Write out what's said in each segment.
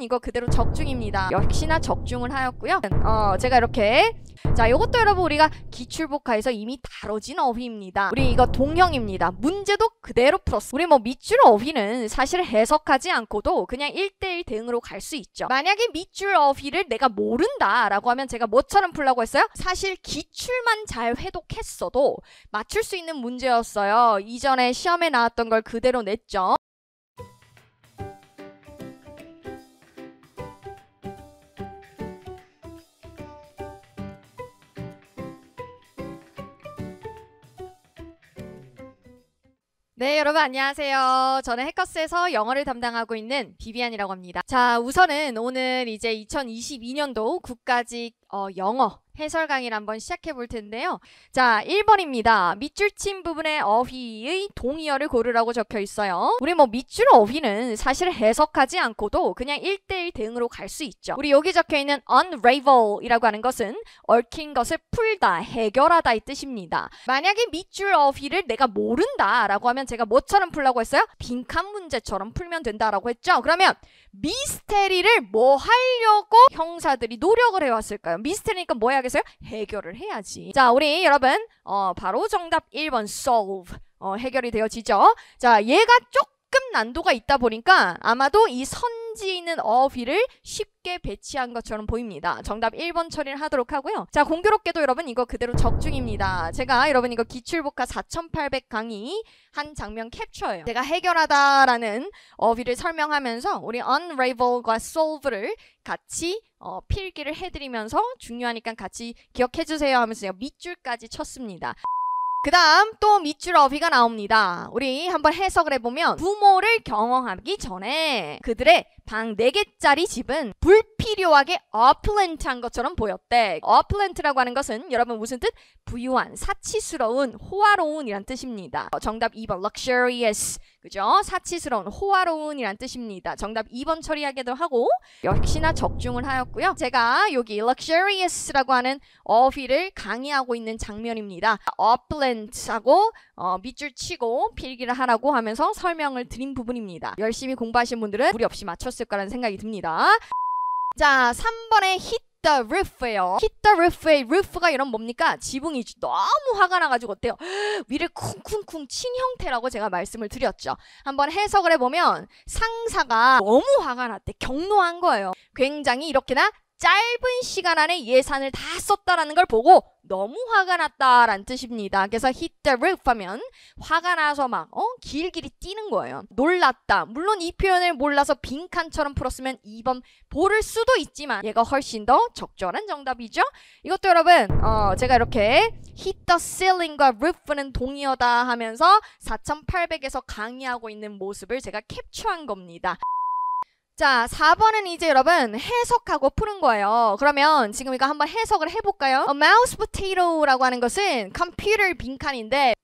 이거 그대로 적중입니다. 역시나 적중을 하였고요. 어, 제가 이렇게 자, 요것도 여러분 우리가 기출복화에서 이미 다뤄진 어휘입니다. 우리 이거 동형입니다. 문제도 그대로 풀었어. 우리 뭐 밑줄 어휘는 사실 해석하지 않고도 그냥 1대1 대응으로 갈 수 있죠. 만약에 밑줄 어휘를 내가 모른다라고 하면 제가 뭐처럼 풀라고 했어요? 사실 기출만 잘 회독했어도 맞출 수 있는 문제였어요. 이전에 시험에 나왔던 걸 그대로 냈죠. 네, 여러분 안녕하세요. 저는 해커스에서 영어를 담당하고 있는 비비안이라고 합니다. 자, 우선은 오늘 이제 2022년도 국가직 어, 영어 해설 강의를 한번 시작해 볼 텐데요. 자, 1번입니다. 밑줄 친 부분의 어휘의 동의어를 고르라고 적혀 있어요. 우리 뭐 밑줄 어휘는 사실 해석하지 않고도 그냥 1대1 대응으로 갈 수 있죠. 우리 여기 적혀 있는 unravel이라고 하는 것은 얽힌 것을 풀다, 해결하다 이 뜻입니다. 만약에 밑줄 어휘를 내가 모른다라고 하면 제가 뭐처럼 풀라고 했어요? 빈칸 문제처럼 풀면 된다라고 했죠. 그러면 미스테리를 뭐 하려고 형사들이 노력을 해왔을까요? 미스테리니까 뭐 해야겠어요? 해결을 해야지. 자, 우리 여러분 어, 바로 정답 1번 solve 어, 해결이 되어지죠. 자, 얘가 조금 난도가 있다 보니까 아마도 이 선 지에 있는 어휘를 쉽게 배치한 것처럼 보입니다. 정답 1번 처리를 하도록 하고요. 자, 공교롭게도 여러분 이거 그대로 적중입니다. 제가 여러분 이거 기출복화 4800 강의 한 장면 캡처예요. 제가 해결하다라는 어휘를 설명하면서 우리 unravel과 solve를 같이 어, 필기를 해드리면서 중요하니까 같이 기억해주세요 하면서 밑줄까지 쳤습니다. 그 다음 또 어휘가 나옵니다. 우리 한번 해석을 해보면 부모를 경험하기 전에 그들의 방 4개짜리 집은 불 필요하게 어플렌트한 것처럼 보였대. 어플렌트라고 하는 것은 여러분 무슨 뜻? 부유한, 사치스러운, 호화로운 이란 뜻입니다. 정답 2번 luxurious 그죠? 사치스러운, 호화로운 이란 뜻입니다. 정답 2번 처리하기도 하고 역시나 적중을 하였고요. 제가 여기 luxurious라고 하는 어휘를 강의하고 있는 장면입니다. opulent하고 어, 밑줄 치고 필기를 하라고 하면서 설명을 드린 부분입니다. 열심히 공부하신 분들은 무리 없이 맞췄을 거라는 생각이 듭니다. 자, 3번의 hit the roof예요. hit the roof의 roof가 이런 뭡니까? 지붕이 너무 화가 나가지고 어때요? 위를 쿵쿵쿵 친 형태라고 제가 말씀을 드렸죠. 한번 해석을 해보면 상사가 너무 화가 났대. 경노한 거예요. 굉장히 이렇게나 짧은 시간 안에 예산을 다 썼다라는 걸 보고 너무 화가 났다라는 뜻입니다. 그래서 hit the roof 하면 화가 나서 막 어? 길길이 뛰는 거예요. 놀랐다. 물론 이 표현을 몰라서 빈칸처럼 풀었으면 2번 보를 수도 있지만 얘가 훨씬 더 적절한 정답이죠. 이것도 여러분 어, 제가 이렇게 hit the ceiling과 roof는 동의어다 하면서 4800에서 강의하고 있는 모습을 제가 캡처한 겁니다. 자, 4번은 이제 여러분 해석하고 푸는 거예요. 그러면 지금 이거 한번 해석을 해볼까요? A mouse potato라고 하는 것은 컴퓨터 빈칸인데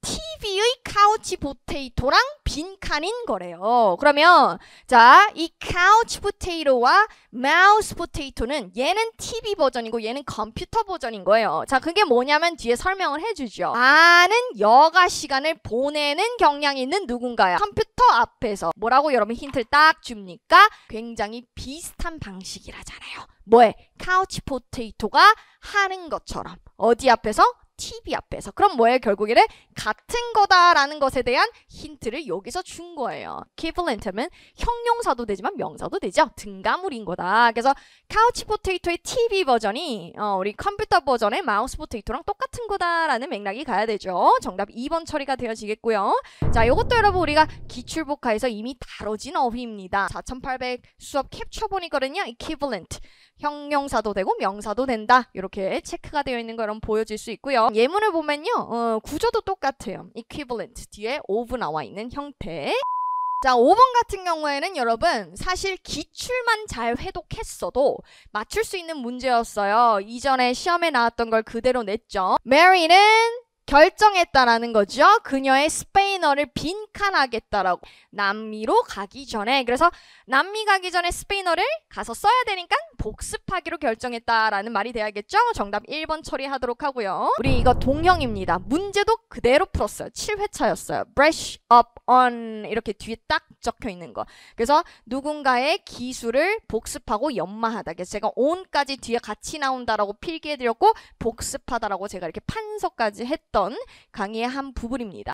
TV의 카우치 포테이토랑 빈칸인 거래요. 그러면 자, 이 couch potato와 mouse potato는 얘는 TV 버전이고 얘는 컴퓨터 버전인 거예요. 자, 그게 뭐냐면 뒤에 설명을 해주죠. 많은 여가 시간을 보내는 경향이 있는 누군가야. 컴퓨터 앞에서 뭐라고 여러분 힌트를 딱 줍니까? 굉장히 비슷한 방식이라잖아요. 뭐에? couch potato가 하는 것처럼. 어디 앞에서? TV 앞에서. 그럼 뭐예요? 결국에는 같은 거다라는 것에 대한 힌트를 여기서 준 거예요. equivalent하면 형용사도 되지만 명사도 되죠. 등가물인 거다. 그래서 couch potato의 TV 버전이 어, 우리 컴퓨터 버전의 mouse potato랑 똑같은 거다라는 맥락이 가야 되죠. 정답 2번 처리가 되어지겠고요. 자, 이것도 여러분 우리가 기출 voca에서 이미 다뤄진 어휘입니다. 4800 수업 캡처본이거든요. equivalent. 형용사도 되고 명사도 된다. 이렇게 체크가 되어 있는 걸 보여질 수 있고요. 예문을 보면요. 어, 구조도 똑같아요. equivalent 뒤에 of 나와 있는 형태. 자, 5번 같은 경우에는 여러분 사실 기출만 잘 회독했어도 맞출 수 있는 문제였어요. 이전에 시험에 나왔던 걸 그대로 냈죠. Mary는 결정했다라는 거죠. 그녀의 스페인어를 빈칸하겠다라고 남미로 가기 전에 그래서 남미 가기 전에 스페인어를 가서 써야 되니까 복습하기로 결정했다라는 말이 돼야겠죠. 정답 1번 처리하도록 하고요. 우리 이거 동형입니다. 문제도 그대로 풀었어요. 7회차였어요. brush up on 이렇게 뒤에 딱 적혀 있는 거. 그래서 누군가의 기술을 복습하고 연마하다. 그래서 제가 on까지 뒤에 같이 나온다라고 필기해드렸고 복습하다라고 제가 이렇게 판서까지 했던 강의의 한 부분입니다.